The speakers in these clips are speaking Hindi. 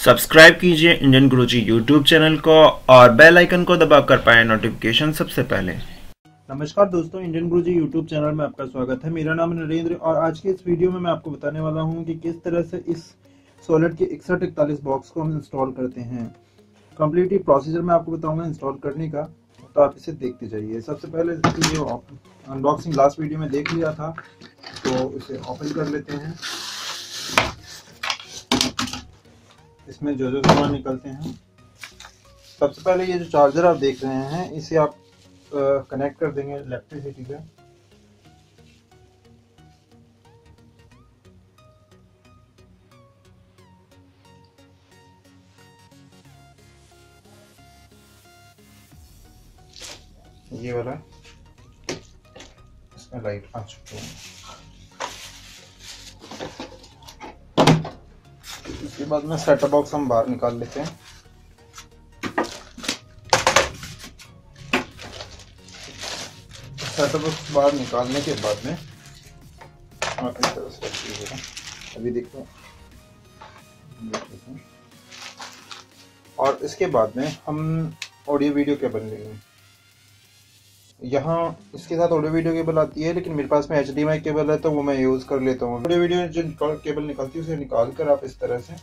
सब्सक्राइब कीजिए इंडियन गुरुजी यूट्यूब चैनल को और बेल आइकन को दबा कर पाए नोटिफिकेशन सबसे पहले। नमस्कार दोस्तों, इंडियन गुरुजी यूट्यूब चैनल में आपका स्वागत है। मेरा नाम नरेंद्र और आज के इस वीडियो में मैं आपको बताने वाला हूँ कि किस तरह से इस सोलेट के इकसठ इकतालीस बॉक्स को हम इंस्टॉल करते हैं। कम्प्लीटली प्रोसीजर मैं आपको बताऊँगा इंस्टॉल करने का तो आप इसे देखते जाइए। सबसे पहले ये अनबॉक्सिंग लास्ट वीडियो में देख लिया था तो इसे ओपन कर लेते हैं। इसमें जो जो सामान निकलते हैं। सबसे पहले ये जो चार्जर आप देख रहे हैं, इसे आप कनेक्ट कर देंगे इलेक्ट्रिसिटी पे। ये वाला, इसमें लाइट आ चुकी है। इसके बाद में सेटअप बॉक्स हम बाहर निकाल लेते हैं। सेटअप बॉक्स बाहर निकालने के बाद में आप इस तरह से अभी देखते हैं और इसके बाद में हम ऑडियो वीडियो केबल लेंगे यहाँ इसके साथ ऑडियो वीडियो केबल आती है, लेकिन मेरे पास में एच केबल है तो वो मैं यूज़ कर लेता हूँ। ऑडियो वीडियो जो केबल निकलती है, उसे निकाल कर आप इस तरह से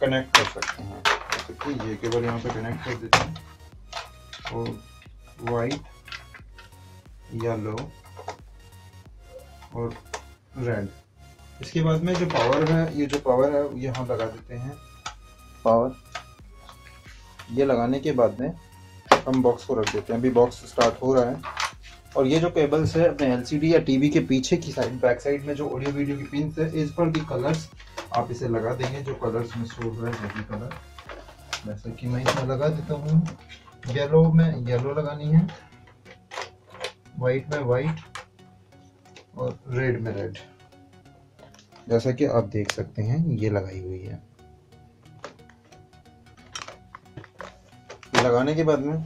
कनेक्ट कर सकते हैं। कि ये केबल यहाँ पे कनेक्ट कर देते हैं। और वाइट येलो और रेड इसके बाद में जो पावर है, ये जो पावर है यहाँ लगा देते हैं। पावर ये लगाने के बाद में हम बॉक्स को रख देते हैं। अभी बॉक्स स्टार्ट हो रहा है। और ये जो केबल्स है, अपने एलसीडी या टीवी के पीछे की साइड बैक साइड में जो ऑडियो वीडियो की पिन है, इस पर दी कलर्स आप इसे लगा देंगे, जो कलर्स में शो हो रहा है वही कलर जैसे कि मैं इसमें लगा देता हूँ। येलो में येलो लगानी है। वाइट में वाइट और रेड में रेड जैसा कि आप देख सकते हैं, ये लगाई हुई है। लगाने के बाद में।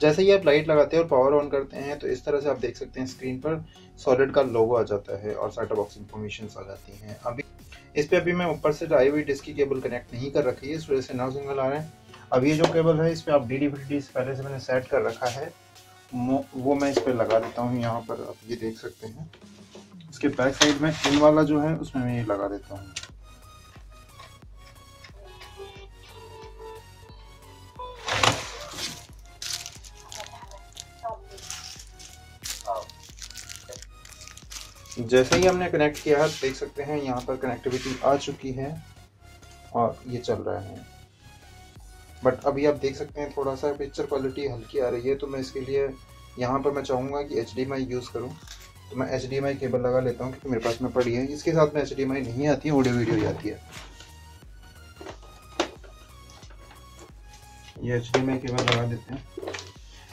जैसे ही आप लाइट लगाते हैं और पावर ऑन करते हैं तो इस तरह से आप देख सकते हैं स्क्रीन पर सॉलिड का लोगो आ जाता है और सेटअप बॉक्स इन्फॉर्मेशन आ जाती हैं। अभी इस पर अभी मैं ऊपर से आई हुई डिस्क की केबल कनेक्ट नहीं कर रखी है, इस वजह से नौ सिंगल आ रहे हैं। अब ये जो केबल है, इस पर आप डी डी पहले से मैंने सेट कर रखा है। वो मैं इस पर लगा देता हूँ, यहाँ पर आप ये देख सकते हैं। इसके बैक साइड में इन वाला जो है, उसमें मैं ये लगा देता हूँ। जैसे ही हमने कनेक्ट किया है, देख सकते हैं यहाँ पर कनेक्टिविटी आ चुकी है और ये चल रहा है। बट अभी आप देख सकते हैं थोड़ा सा पिक्चर क्वालिटी हल्की आ रही है तो मैं इसके लिए यहाँ पर मैं चाहूँगा कि HDMI यूज़ करूँ। तो मैं HDMI केबल लगा लेता हूँ क्योंकि मेरे पास में पड़ी है। इसके साथ में HDMI नहीं आती है ऑडियो वीडियो ही आती है। ये एच केबल लगा देते हैं।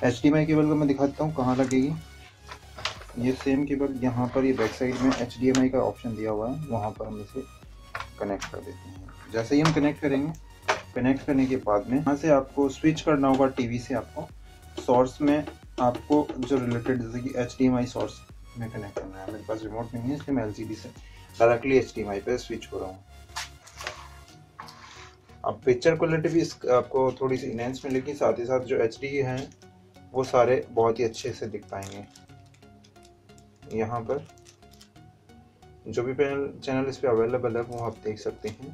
एच केबल को मैं दिखाता हूँ कहाँ लगेगी। ये सेम केबल यहाँ पर ये बैक साइड में एच का ऑप्शन दिया हुआ है, वहाँ पर हम इसे कनेक्ट कर देते हैं। जैसे ही हम कनेक्ट करेंगे कनेक्ट करने के बाद में यहाँ से आपको स्विच करना होगा टीवी से आपको। सोर्स में आपको जो रिलेटेड जैसे कि एच सोर्स में कनेक्ट करना है। मेरे पास रिमोट नहीं है, इसलिए मैं एलसीडी से डायरेक्टली आई पे स्विच कर। रहा हूँ अब पिक्चर क्वालिटी भी इस आपको थोड़ी सी इनहेंस मिलेगी, साथ ही साथ जो एच डी हैं, वो सारे बहुत ही अच्छे से दिख पाएँगे। यहाँ पर जो भी पैनल चैनल इस पर अवेलेबल है, वो आप देख सकते हैं।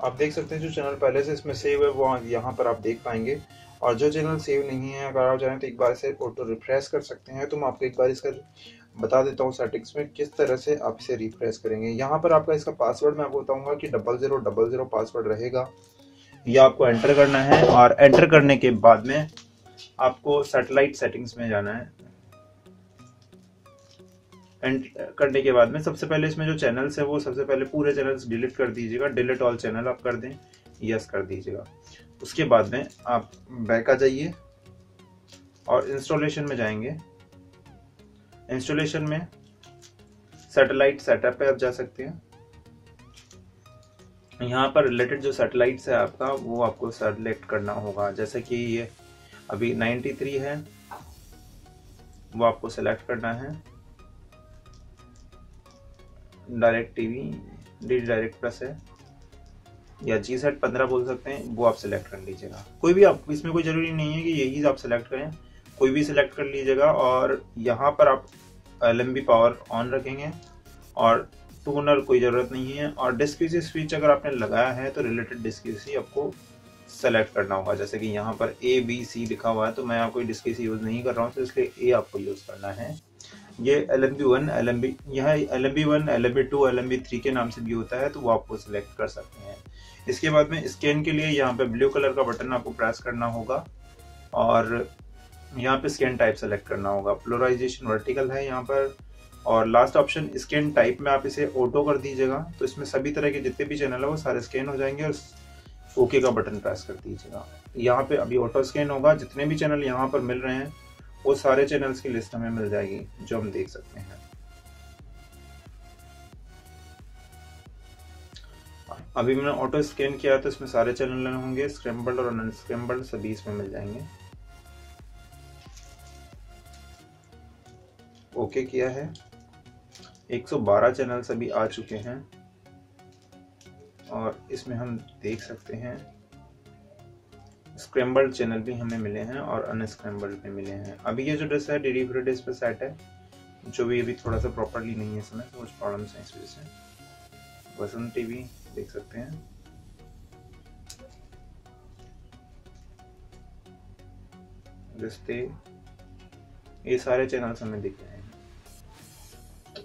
आप देख सकते हैं जो चैनल पहले से इसमें सेव है, वो यहाँ पर आप देख पाएँगे। और जो चैनल सेव नहीं है, अगर आप चाहें तो एक बार से ऑटो रिफ्रेश कर सकते हैं। तो मैं आपको एक बार इसका बता देता हूँ सेटिंग्स में किस तरह से आप इसे रिफ्रेश करेंगे। यहाँ पर आपका इसका पासवर्ड मैं आपको बताऊँगा कि double zero double zero password रहेगा। ये आपको एंटर करना है और एंटर करने के बाद में आपको सेटेलाइट सेटिंग्स में जाना है। एंड करने के बाद में सबसे पहले इसमें जो चैनल्स है, वो सबसे पहले पूरे चैनल्स डिलीट कर दीजिएगा। डिलीट ऑल चैनल आप कर दें। यस कर दीजिएगा। उसके बाद में आप बैक आ जाइए और इंस्टॉलेशन में जाएँगे। इंस्टॉलेशन में सैटेलाइट सेटअप पे आप जा सकते हैं। यहाँ पर रिलेटेड जो सैटेलाइट्स है आपका, वो आपको सेलेक्ट करना होगा। जैसे कि ये अभी 93 है, वो आपको सेलेक्ट करना है। Direct TV D direct plus है। या जी सेट पंद्रह बोल सकते हैं, वो आप सिलेक्ट कर लीजिएगा। कोई भी आप, इसमें कोई ज़रूरी नहीं है कि यही आप सिलेक्ट करें। कोई भी सिलेक्ट कर लीजिएगा और यहाँ पर आप एल पावर ऑन रखेंगे और टूनर कोई ज़रूरत नहीं है। और डिस्क्यूसी स्विच अगर आपने लगाया है तो रिलेटेड डिस्क्यूसी आपको सेलेक्ट करना होगा। जैसे कि यहाँ पर ए बी सी लिखा हुआ है तो मैं कोई डिस्क्यूसी यूज़ नहीं कर रहा हूँ तो इसलिए ए आपको यूज़ करना है। ये L M B one L M B यह L M B one L M B two L M B three के नाम से भी होता है तो वो आपको सिलेक्ट कर सकते हैं। इसके बाद में स्कैन के लिए यहाँ पे ब्लू कलर का बटन आपको प्रेस करना होगा, और यहाँ पे स्कैन टाइप सेलेक्ट करना होगा। प्लोराइजेशन वर्टिकल है यहाँ पर, और लास्ट ऑप्शन स्कैन टाइप में आप इसे ऑटो कर दीजिएगा तो इसमें सभी तरह के जितने भी चैनल है, वो सारे स्कैन हो जाएँगे, और ओके का बटन प्रेस कर दीजिएगा। यहाँ पे अभी ऑटो स्कैन होगा, जितने भी चैनल यहाँ पर मिल रहे हैं वो सारे चैनल्स की लिस्ट हमें मिल जाएगी, जो हम देख सकते हैं। अभी मैंने ऑटो स्कैन किया तो इसमें सारे चैनल होंगे स्क्रैम्बल्ड और अनस्क्रैम्बल्ड सभी इसमें मिल जाएँगे। ओके किया है। 112 चैनल सभी आ चुके हैं। और इसमें हम देख सकते हैं स्क्रैम्बल्ड चैनल भी हमें मिले हैं और अनस्क्रैम्बल्ड भी मिले हैं। अभी ये जो ड्रेस है डिलीवरी ड्रेस पे सेट है, जो भी अभी थोड़ा सा प्रॉपरली नहीं है इसमें तो कुछ प्रॉब्लम्स हैं इस वजह से। वसंत टीवी देख सकते हैं। रिश्ते ये सारे चैनल्स हमें दिख रहे हैं।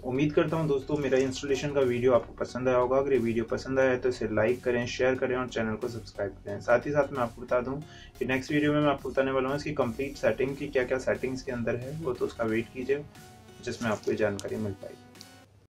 उम्मीद करता हूँ दोस्तों मेरा इंस्टॉलेशन का वीडियो आपको पसंद आया होगा। अगर ये वीडियो पसंद आया तो इसे लाइक करें शेयर करें और चैनल को सब्सक्राइब करें। साथ ही साथ मैं आपको बता दूँ कि नेक्स्ट वीडियो में मैं आपको बताने वाला हूँ इसकी कंप्लीट सेटिंग की क्या क्या सेटिंग्स के अंदर है, वो तो उसका वेट कीजिए, जिसमें आपको जानकारी मिल पाएगी।